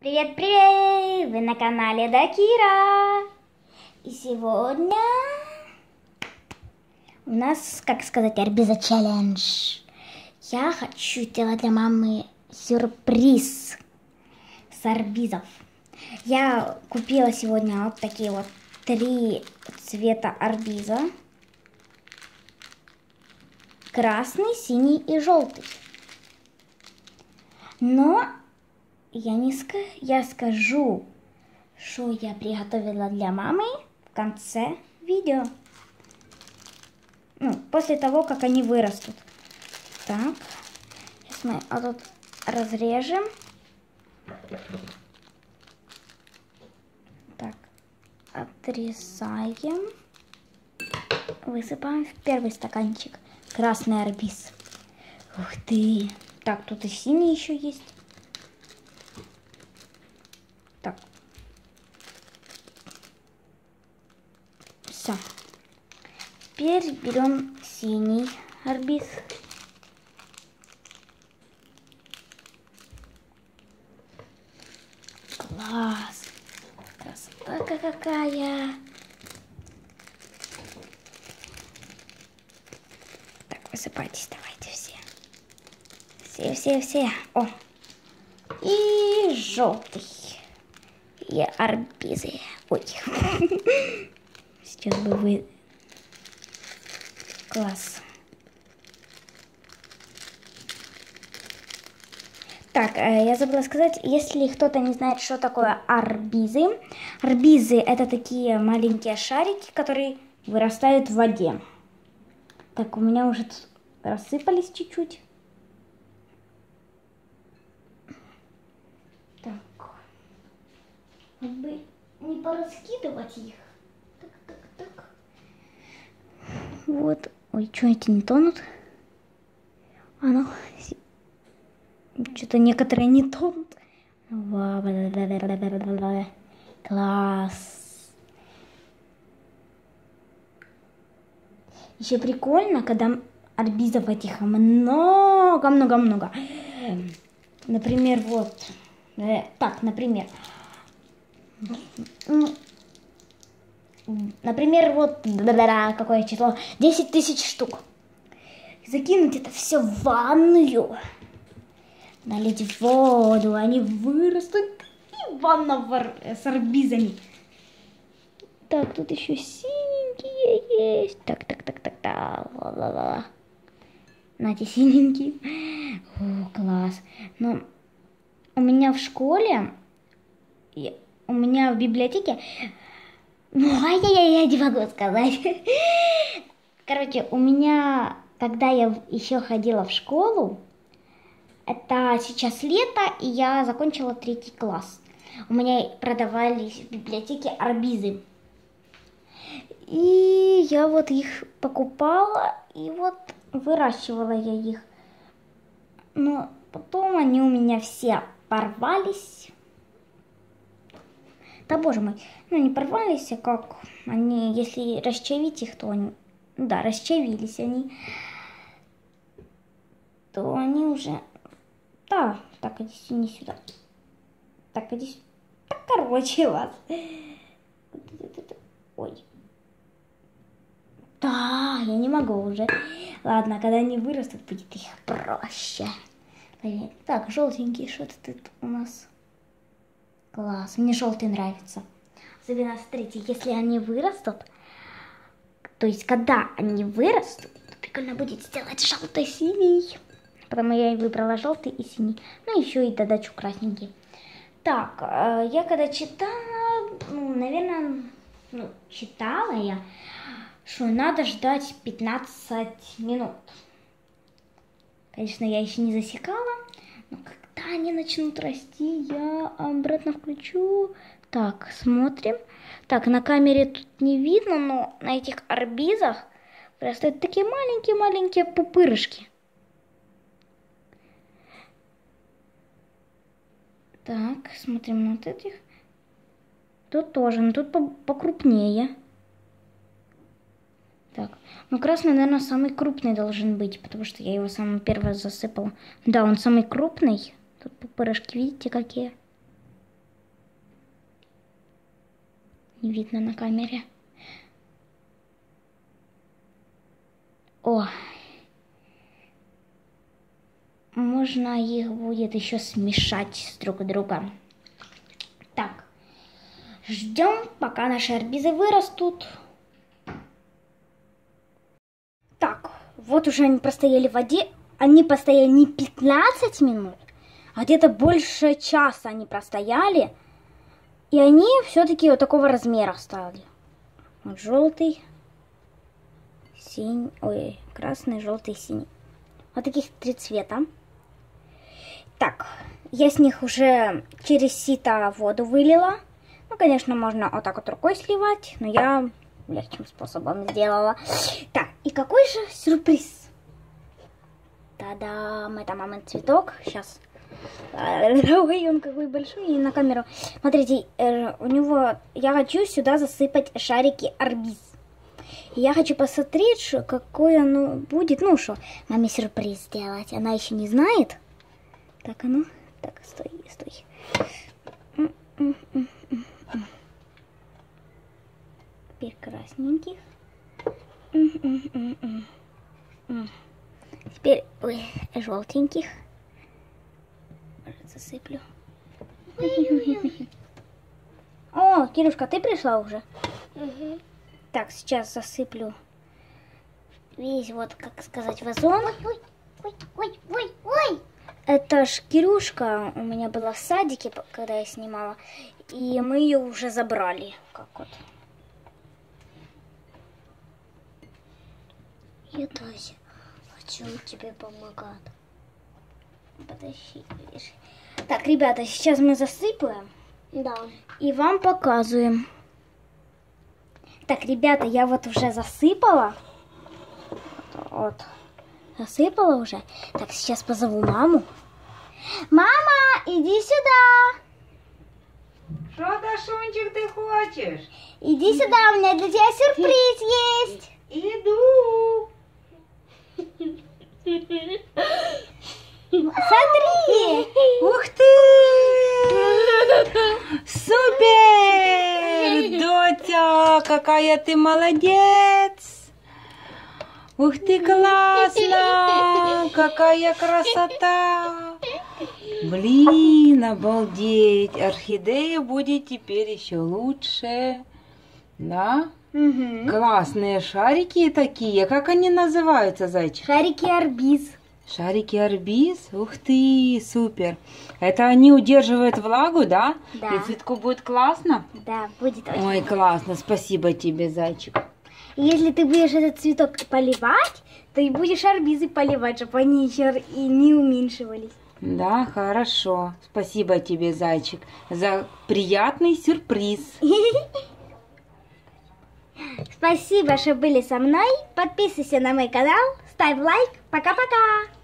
Привет, привет! Вы на канале Дакира. И сегодня у нас, как сказать, арбиза челлендж. Я хочу сделать для мамы сюрприз с арбизов. Я купила сегодня вот такие вот три цвета арбиза. Красный, синий и желтый. Но я не ска... я скажу, что я приготовила для мамы в конце видео. Ну, после того, как они вырастут. Так, сейчас мы а тут разрежем. Так, отрезаем. Высыпаем в первый стаканчик красный арбиз. Ух ты! Так, тут и синий еще есть. Все. Теперь берем синий арбиз. Класс! Красота какая! Так, высыпайтесь, давайте все. Все, все, все. О! И желтый. И арбизы. Ой. Сейчас бы вы... Класс. Так, э, я забыла сказать, если кто-то не знает, что такое арбизы. Арбизы это такие маленькие шарики, которые вырастают в воде. Так, у меня уже рассыпались чуть-чуть. Так. Как бы не пораскидывать их. Так, так, так. Вот. Ой, что эти не тонут? А ну, что-то некоторые не тонут. Класс. Еще прикольно, когда арбизов этих много-много-много. Например, вот. Э, так, например. Например, вот какое число? 10 тысяч штук. Закинуть это все в ванную. Налить воду, они вырастут. И ванна с арбизами. Так, тут еще синенькие есть. Так, так, так, так, так. Ла-ла-ла. Нате синенькие. О, класс. Но у меня в школе, у меня в библиотеке, ну, ай-яй-яй, я не могу сказать. Короче, у меня, когда я еще ходила в школу, это сейчас лето, и я закончила третий класс. У меня продавались в библиотеке арбизы. И я вот их покупала, и вот выращивала я их. Но потом они у меня все порвались. Да боже мой, ну не порвались, а как они, если расчавить их, то они, ну да, расчавились они, то они уже, да, так, иди не сюда, так, иди сюда, так, короче, вас, ой, да, я не могу уже, ладно, когда они вырастут, будет их проще. Так, желтенький, что-то тут у нас. Класс, мне желтый нравится. Особенно, смотрите, если они вырастут, то есть когда они вырастут, то прикольно будет сделать желто-синий. Потому я и выбрала желтый и синий. Ну, еще и додачу красненький. Так, э, я когда читала, ну, наверное, ну, читала я, что надо ждать 15 минут. Конечно, я еще не засекала, но когда они начнут расти, я обратно включу. Так, смотрим. Так, на камере тут не видно, но на этих арбизах вырастают такие маленькие-маленькие пупырышки. Так, смотрим на вот этих. Тут тоже, но тут покрупнее. Так, ну красный, наверное, самый крупный должен быть, потому что я его самый первый засыпала. Да, он самый крупный. Тут пупырышки, видите, какие? Не видно на камере. О, можно их будет еще смешать с друг другом. Так, ждем, пока наши арбизы вырастут. Так, вот уже они простояли в воде. Они постояли не 15 минут, а где-то больше часа они простояли. И они все-таки вот такого размера стали. Вот желтый, синий, ой, красный, желтый, синий. Вот таких три цвета. Так, я с них уже через сито воду вылила. Ну, конечно, можно вот так вот рукой сливать, но я легким способом сделала. Так, и какой же сюрприз? Та-дам, это мамин цветок. Сейчас. Ой, он какой большой и на камеру. Смотрите, э, у него, я хочу сюда засыпать шарики арбиз. Я хочу посмотреть, что, какое оно будет. Ну что, маме сюрприз сделать. Она еще не знает. Так, ну. Так, стой, стой. Теперь красненьких. Теперь ой, желтеньких. Засыплю. О, Кирюшка, ты пришла уже? Угу. Так, сейчас засыплю весь, вот, как сказать, вазон. Ой, ой, ой, ой, ой. Это ж Кирюшка у меня была в садике, когда я снимала, и мы ее уже забрали. Как вот. Я тоже хочу тебе помогать. Подожди, видишь. Так, ребята, сейчас мы засыпаем Да. и вам показываем. Так, ребята, я вот уже засыпала. Вот, вот. Засыпала уже. Так, сейчас позову маму. Мама, иди сюда. Що, Дашунчик, ти хочеш? Иди сюда, у меня для тебя сюрприз есть. Іду. Смотри. Ух ти! Супер! Какая ты молодец! Ух ты, классно! Какая красота! Блин, обалдеть! Орхидея будет теперь еще лучше. Да? Мгм. Классные шарики такие. Как они называются, зайчик? Шарики арбиз. Шарики арбиз? Ух ты, супер. Это они удерживают влагу, да? Да. И цветку будет классно? Да, будет очень. Ой, классно. Спасибо тебе, зайчик. Если ты будешь этот цветок поливать, то и будешь арбизы поливать, чтобы они еще и не уменьшивались. Да, хорошо. Спасибо тебе, зайчик, за приятный сюрприз. Спасибо, что были со мной. Подписывайся на мой канал, ставь лайк. Пока-пока.